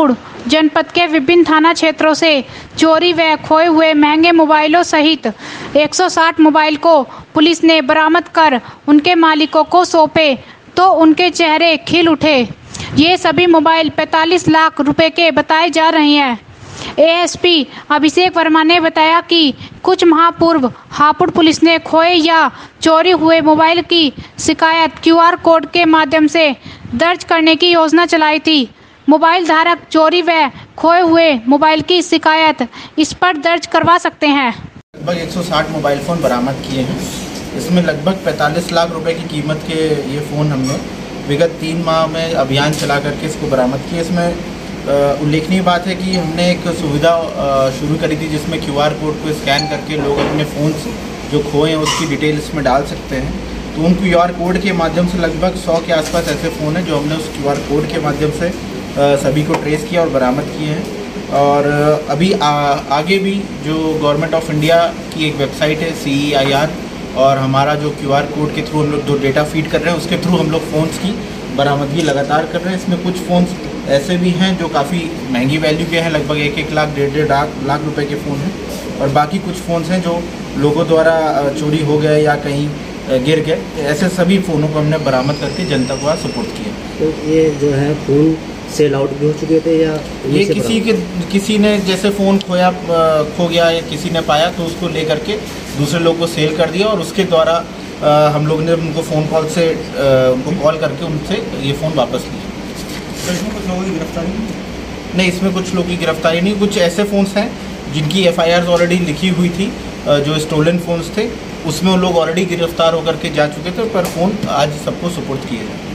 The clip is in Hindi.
हापुड़ जनपद के विभिन्न थाना क्षेत्रों से चोरी व खोए हुए महँगे मोबाइलों सहित 160 मोबाइल को पुलिस ने बरामद कर उनके मालिकों को सौंपे तो उनके चेहरे खिल उठे। ये सभी मोबाइल 45 लाख रुपए के बताए जा रहे हैं। एएसपी अभिषेक वर्मा ने बताया कि कुछ माह पूर्व हापुड़ पुलिस ने खोए या चोरी हुए मोबाइल की शिकायत क्यूआर कोड के माध्यम से दर्ज करने की योजना चलाई थी। मोबाइल धारक चोरी व खोए हुए मोबाइल की शिकायत इस पर दर्ज करवा सकते हैं। लगभग 160 मोबाइल फ़ोन बरामद किए हैं। इसमें लगभग 45 लाख रुपए की कीमत के ये फ़ोन हमने विगत तीन माह में अभियान चला करके इसको बरामद किए। इसमें उल्लेखनीय बात है कि हमने एक सुविधा शुरू करी थी जिसमें क्यूआर कोड को स्कैन करके लोग अपने फ़ोन जो खोए हैं उसकी डिटेल इसमें डाल सकते हैं। तो उन क्यू कोड के माध्यम से लगभग सौ के आसपास ऐसे फ़ोन हैं जो हमने उस क्यूआर कोड के माध्यम से सभी को ट्रेस किया और बरामद किए हैं। और अभी आ, आगे भी जो गवर्नमेंट ऑफ़ इंडिया की एक वेबसाइट है सी e और हमारा जो क्यूआर कोड के थ्रू हम लोग जो डेटा फ़ीड कर रहे हैं उसके थ्रू हम लोग फ़ोन्स की बरामदगी लगातार कर रहे हैं। इसमें कुछ फ़ोन्स ऐसे भी हैं जो काफ़ी महँगी वैल्यू के हैं लगभग एक एक लाख डेढ़ डेढ़ लाख लाख रुपए के फ़ोन हैं। और बाकी कुछ फ़ोन्स हैं जो लोगों द्वारा चोरी हो गए या कहीं गिर गए ऐसे सभी फ़ोनों को हमने बरामद करके जनता को सपोर्ट किया तो ये जो है फ़ोन सेल आउट भी हो चुके थे या ये किसी के किसी ने जैसे फ़ोन खोया खो गया या किसी ने पाया तो उसको ले करके दूसरे लोग को सेल कर दिया और उसके द्वारा हम लोग ने उनको फ़ोन कॉल से उनको कॉल करके उनसे ये फ़ोन वापस लिया। तो इसमें कुछ लोगों की गिरफ्तारी नहीं इसमें कुछ लोगों की गिरफ्तारी नहीं कुछ ऐसे फ़ोन्स हैं जिनकी एफआईआर ऑलरेडी लिखी हुई थी जो स्टोलन फ़ोन्स थे उसमें वो लोग ऑलरेडी गिरफ़्तार होकर के जा चुके थे पर फ़ोन आज सबको सपोर्ट किए जाए